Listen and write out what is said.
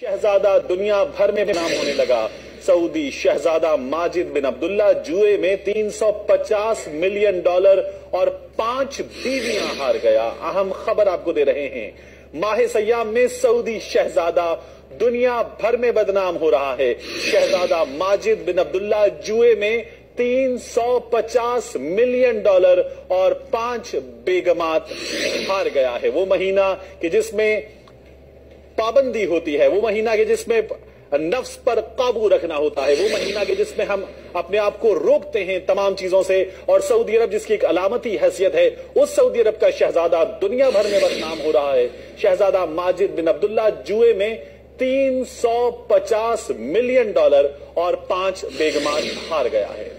शहजादा दुनिया भर में नाम होने लगा। सऊदी शहजादा माजिद बिन अब्दुल्ला जुए में 350 मिलियन डॉलर और पाँच बीवियाँ हार गया। अहम खबर आपको दे रहे हैं। माह सयाम में सऊदी शहजादा दुनिया भर में बदनाम हो रहा है। शहजादा माजिद बिन अब्दुल्ला जुए में 350 मिलियन डॉलर और पाँच बेगमात हार गया है। वो महीना कि जिसमें पाबंदी होती है, वो महीना के जिसमें नफ्स पर काबू रखना होता है, वो महीना के जिसमें हम अपने आप को रोकते हैं तमाम चीज़ों से। और सऊदी अरब जिसकी एक अलामती हैसियत है, उस सऊदी अरब का शहजादा दुनिया भर में बदनाम हो रहा है। शहजादा माजिद बिन अब्दुल्ला जुए में 350 मिलियन डॉलर और पाँच बेगमान हार गया है।